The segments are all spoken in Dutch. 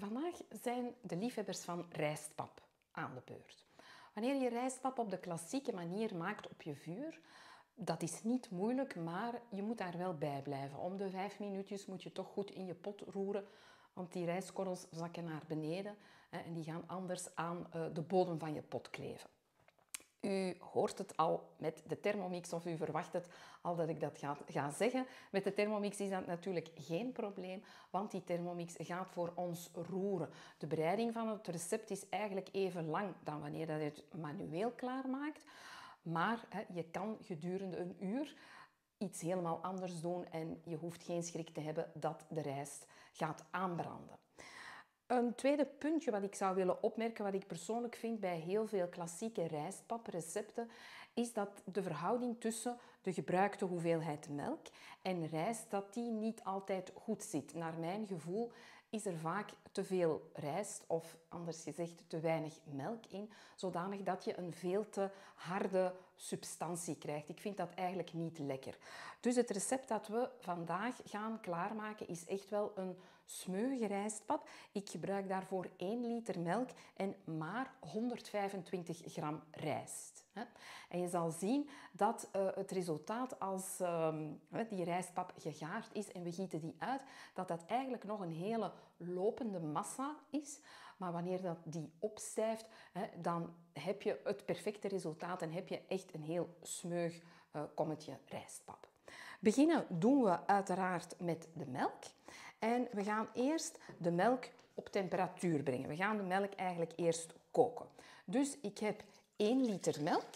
Vandaag zijn de liefhebbers van rijstpap aan de beurt. Wanneer je rijstpap op de klassieke manier maakt op je vuur, dat is niet moeilijk, maar je moet daar wel bij blijven. Om de vijf minuutjes moet je toch goed in je pot roeren, want die rijstkorrels zakken naar beneden en die gaan anders aan eh, de bodem van je pot kleven. U hoort het al met de Thermomix of u verwacht het al dat ik dat ga, ga, zeggen. Met de Thermomix is dat natuurlijk geen probleem, want die Thermomix gaat voor ons roeren. De bereiding van het recept is eigenlijk even lang dan wanneer dat je het manueel klaarmaakt. Maar je kan gedurende een uur iets helemaal anders doen en je hoeft geen schrik te hebben dat de rijst gaat aanbranden. Een tweede puntje wat ik zou willen opmerken, wat ik persoonlijk vind bij heel veel klassieke rijstpaprecepten, is dat de verhouding tussen de gebruikte hoeveelheid melk en rijst, dat die niet altijd goed zit. Naar mijn gevoel is er vaak te veel rijst of anders gezegd te weinig melk in, zodanig dat je een veel te harde substantie krijgt. Ik vind dat eigenlijk niet lekker. Dus het recept dat we vandaag gaan klaarmaken is echt wel een smeuige rijstpap. Ik gebruik daarvoor 1 liter melk en maar 125 gram rijst. En je zal zien dat eh, het resultaat als ehm, die rijstpap gegaard is en we gieten die uit, dat dat eigenlijk nog een hele lopende massa is. Maar wanneer dat die opstijft, dan heb je het perfecte resultaat en heb je echt een heel smeug uh, kommetje rijstpap. Beginnen doen we uiteraard met de melk. En we gaan eerst de melk op temperatuur brengen. We gaan de melk eigenlijk eerst koken. Dus ik heb 1 liter melk.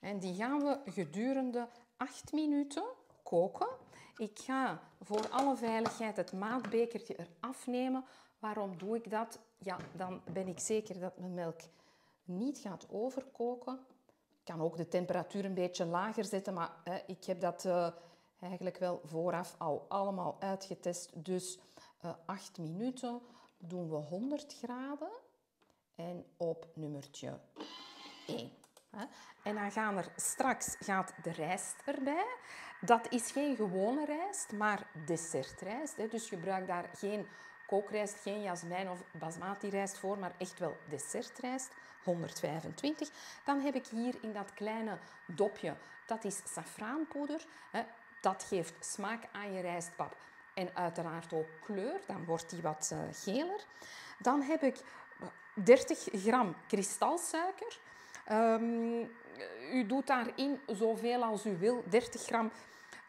En die gaan we gedurende 8 minuten koken. Ik ga voor alle veiligheid het maatbekertje eraf nemen. Waarom doe ik dat? Ja, dan ben ik zeker dat mijn melk niet gaat overkoken. Ik kan ook de temperatuur een beetje lager zetten, maar ik heb dat uh, eigenlijk wel vooraf al allemaal uitgetest. Dus uh, eh, 8 minuten doen we 100 graden en op nummertje 1. En dan gaan er straks gaat de rijst erbij. Dat is geen gewone rijst, maar dessertrijst. Dus gebruik daar geen kookrijst, geen jasmijn of basmati rijst voor, maar echt wel dessertrijst. 125. Dan heb ik hier in dat kleine dopje, dat is safraanpoeder. Dat geeft smaak aan je rijstpap en uiteraard ook kleur. Dan wordt die wat eh, geler. Dan heb ik 30 gram kristalsuiker. Um, u doet daarin zoveel als u wil. 30 gram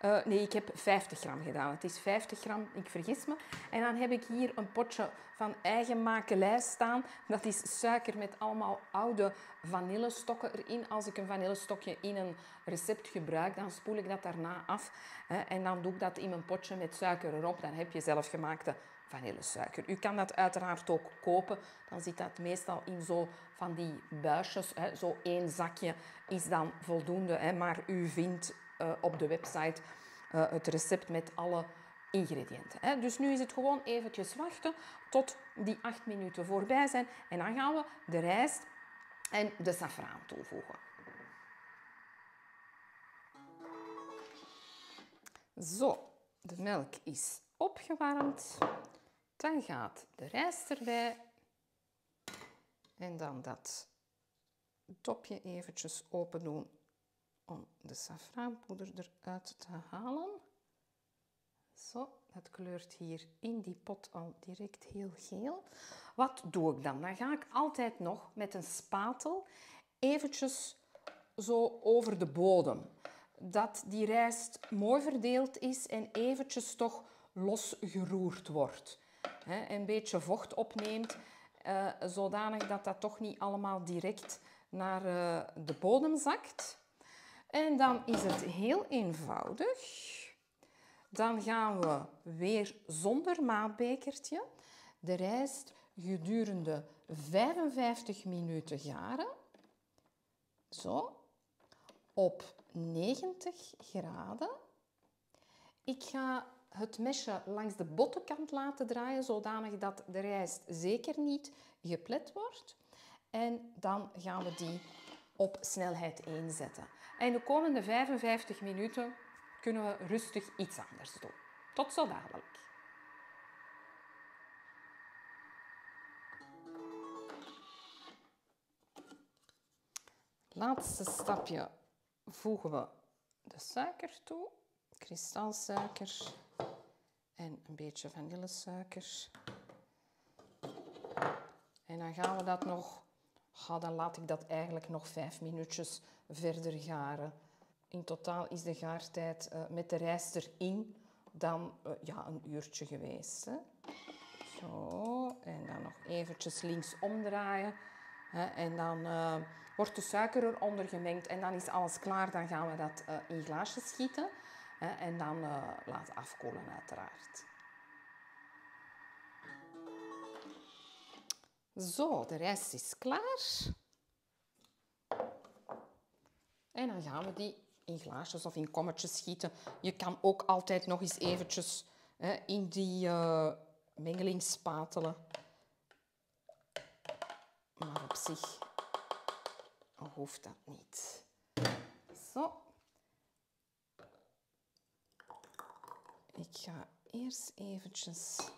uh, nee, ik heb 50 gram gedaan. Het is 50 gram, ik vergis me. En dan heb ik hier een potje van eigen makelij staan. Dat is suiker met allemaal oude vanillestokken erin. Als ik een vanillestokje in een recept gebruik, dan spoel ik dat daarna af. Hè, en dan doe ik dat in mijn potje met suiker erop. Dan heb je zelfgemaakte vanillesuiker. U kan dat uiteraard ook kopen. Dan zit dat meestal in zo van die buisjes. Hè. Zo één zakje is dan voldoende. Hè. Maar u vindt op de website uh, het recept met alle ingrediënten. Dus nu is het gewoon eventjes wachten tot die acht minuten voorbij zijn. En dan gaan we de rijst en de safraan toevoegen. Zo, de melk is opgewarmd. Dan gaat de rijst erbij. En dan dat dopje eventjes open doen om de safraanpoeder eruit te halen. Zo, dat kleurt hier in die pot al direct heel geel. Wat doe ik dan? Dan ga ik altijd nog met een spatel eventjes zo over de bodem. Dat die rijst mooi verdeeld is en eventjes toch losgeroerd wordt. een beetje vocht opneemt, uh, zodanig dat dat toch niet allemaal direct naar uh, de bodem zakt. En dan is het heel eenvoudig. Dan gaan we weer zonder maatbekertje de rijst gedurende 55 minuten garen. Zo. Op 90 graden. Ik ga het mesje langs de bottenkant laten draaien, zodanig dat de rijst zeker niet geplet wordt. En dan gaan we die op snelheid 1 zetten. En de komende 55 minuten kunnen we rustig iets anders doen. Tot zo dadelijk. Laatste stapje voegen we de suiker toe, kristalsuiker en een beetje vanillesuiker. En dan gaan we dat nog, oh, dan laat ik dat eigenlijk nog vijf minuutjes verder garen. In totaal is de gaartijd uh, met de rijst erin dan uh, ja, een uurtje geweest. Hè. Zo, en dan nog eventjes links omdraaien. En dan uh, wordt de suiker eronder gemengd en dan is alles klaar. Dan gaan we dat in glaasjes schieten en dan laten afkoelen uiteraard. Zo, de rijst is klaar. En dan gaan we die in glaasjes of in kommetjes schieten. Je kan ook altijd nog eens eventjes hè, in die uh, mengeling spatelen. Maar op zich hoeft dat niet. Zo. Ik ga eerst eventjes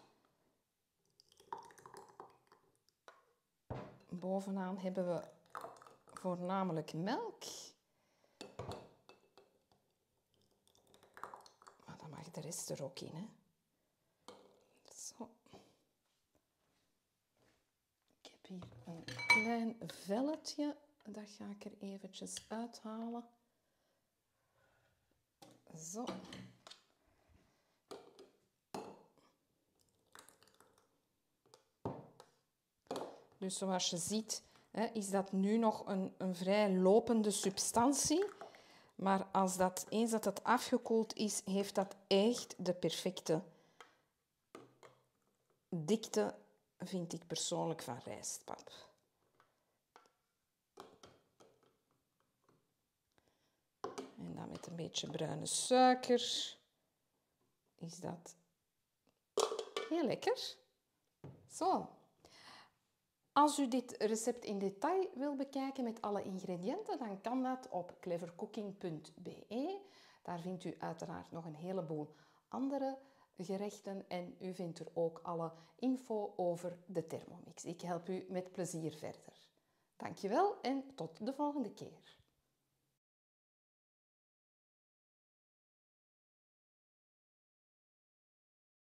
bovenaan hebben we voornamelijk melk. Maar dan mag de rest er ook in. Hè. Zo. Ik heb hier een klein velletje. Dat ga ik er eventjes uithalen. Zo. Dus zoals je ziet, is dat nu nog een, een vrij lopende substantie. Maar als dat, eens dat het afgekoeld is, heeft dat echt de perfecte dikte, vind ik persoonlijk, van rijstpap. En dan met een beetje bruine suiker is dat heel lekker. Zo. Als u dit recept in detail wil bekijken met alle ingrediënten, dan kan dat op clevercooking.be. Daar vindt u uiteraard nog een heleboel andere gerechten en u vindt er ook alle info over de Thermomix. Ik help u met plezier verder. Dankjewel en tot de volgende keer.